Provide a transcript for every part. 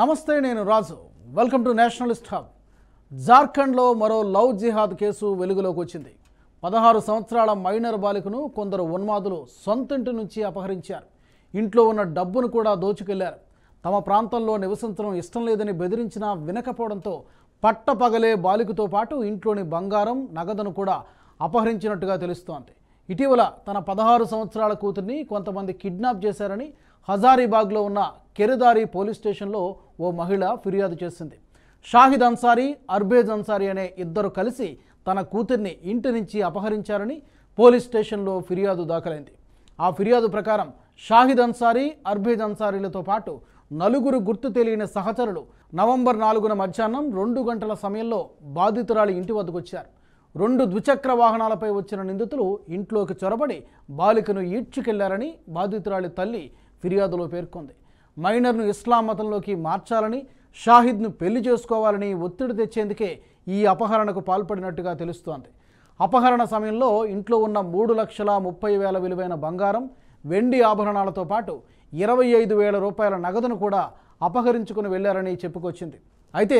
నమస్తే నేను Raju. Welcome to nationalist hub జార్ఖండ్లో మరో లవ్ జిహాద్ కేసు వెలుగులోకి వచ్చింది. పదహారు సంవత్సరాల మైనర్ బాలికను కొందరు ఉన్మాదులు సొంతింటి నుంచి అపహరించారు. ఇంట్లో ఉన్న డబ్బును కూడా దోచుకెళ్ళారు. తమ ప్రాంతంలో నివసించడం ఇష్టం లేదని బెదిరించినా వినకపోవడంతో పట్టపగలే బాలికతో పాటు ఇంట్లోని బంగారం నగదును కూడా అపహరించినట్టుగా తెలుస్తోంది. ఇటీవల తన పదహారు సంవత్సరాల కూతుర్ని కొంతమంది కిడ్నాప్ చేశారని హజారీబాగ్లో ఉన్న కెరదారి పోలీస్ స్టేషన్లో ఓ మహిళ ఫిర్యాదు చేసింది. షాహిద్ అన్సారీ అర్బేజ్ అన్సారీ అనే ఇద్దరు కలిసి తన కూతుర్ని ఇంటి నుంచి అపహరించారని పోలీస్ స్టేషన్లో ఫిర్యాదు దాఖలైంది. ఆ ఫిర్యాదు ప్రకారం షాహిద్ అన్సారీ అర్బేజ్ అన్సారీలతో పాటు నలుగురు గుర్తు తెలియని సహచరులు నవంబర్ నాలుగున మధ్యాహ్నం రెండు గంటల సమయంలో బాధితురాలి ఇంటి వద్దకు వచ్చారు. రెండు ద్విచక్ర వాహనాలపై వచ్చిన నిందితులు ఇంట్లోకి చొరబడి బాలికను ఈడ్చుకెళ్ళారని బాధితురాలి తల్లి ఫిర్యాదులో పేర్కొంది. మైనర్ను ఇస్లాం మతంలోకి మార్చాలని షాహిద్ను పెళ్ళి చేసుకోవాలని ఒత్తిడి తెచ్చేందుకే ఈ అపహరణకు పాల్పడినట్టుగా తెలుస్తోంది. అపహరణ సమయంలో ఇంట్లో ఉన్న మూడు లక్షల ముప్పై వేల విలువైన బంగారం వెండి ఆభరణాలతో పాటు ఇరవై ఐదు వేల రూపాయల నగదును కూడా అపహరించుకుని వెళ్ళారని చెప్పుకొచ్చింది. అయితే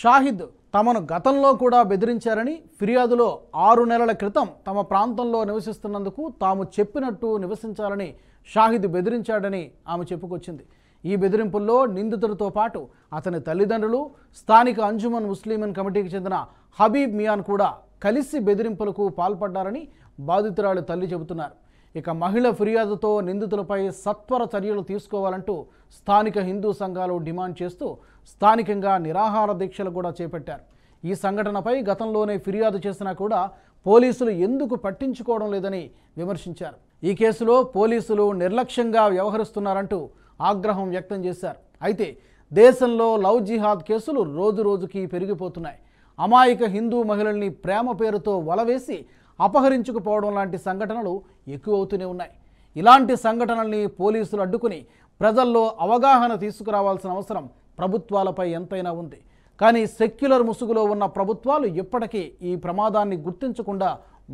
షాహిద్ తమను గతంలో కూడా బెదిరించారని ఫిర్యాదులో ఆరు నెలల క్రితం తమ ప్రాంతంలో నివసిస్తున్నందుకు తాము చెప్పినట్టు నివసించాలని షాహిద్ బెదిరించాడని ఆమె చెప్పుకొచ్చింది. ఈ బెదిరింపుల్లో నిందితుడితో పాటు అతని తల్లిదండ్రులు స్థానిక అంజుమన్ ముస్లిమన్ కమిటీకి చెందిన హబీబ్ మియాన్ కూడా కలిసి బెదిరింపులకు పాల్పడ్డారని బాధితురాలు తల్లి చెబుతున్నారు. ఇక మహిళ ఫిర్యాదుతో నిందితులపై సత్వర చర్యలు తీసుకోవాలంటూ స్థానిక హిందూ సంఘాలు డిమాండ్ చేస్తూ స్థానికంగా నిరాహార దీక్షలు కూడా చేపట్టారు. ఈ సంఘటనపై గతంలోనే ఫిర్యాదు చేసినా కూడా పోలీసులు ఎందుకు పట్టించుకోవడం లేదని విమర్శించారు. ఈ కేసులో పోలీసులు నిర్లక్ష్యంగా వ్యవహరిస్తున్నారంటూ ఆగ్రహం వ్యక్తం చేశారు. అయితే దేశంలో లవ్ జిహాద్ కేసులు రోజు రోజుకి పెరిగిపోతున్నాయి. అమాయక హిందూ మహిళల్ని ప్రేమ పేరుతో వలవేసి అపహరించుకుపోవడం లాంటి సంఘటనలు ఎక్కువవుతూనే ఉన్నాయి. ఇలాంటి సంఘటనల్ని పోలీసులు అడ్డుకుని ప్రజల్లో అవగాహన తీసుకురావాల్సిన అవసరం ప్రభుత్వాలపై ఎంతైనా ఉంది. కానీ సెక్యులర్ ముసుగులో ఉన్న ప్రభుత్వాలు ఇప్పటికీ ఈ ప్రమాదాన్ని గుర్తించకుండా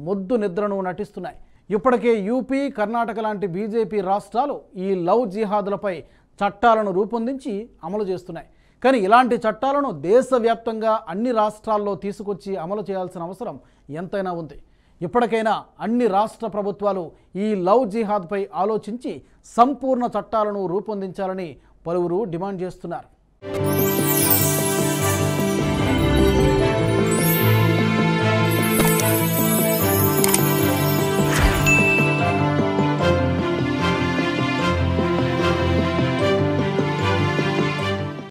మొద్దు నిద్రను నటిస్తున్నాయి. ఇప్పటికే యూపీ కర్ణాటక లాంటి బీజేపీ రాష్ట్రాలు ఈ లవ్ జిహాదులపై చట్టాలను రూపొందించి అమలు చేస్తున్నాయి. కానీ ఇలాంటి చట్టాలను దేశవ్యాప్తంగా అన్ని రాష్ట్రాల్లో తీసుకొచ్చి అమలు చేయాల్సిన అవసరం ఎంతైనా ఉంది. ఇప్పటికైనా అన్ని రాష్ట్ర ప్రభుత్వాలు ఈ లవ్ జిహాద్పై ఆలోచించి సంపూర్ణ చట్టాలను రూపొందించాలని పలువురు డిమాండ్ చేస్తున్నారు.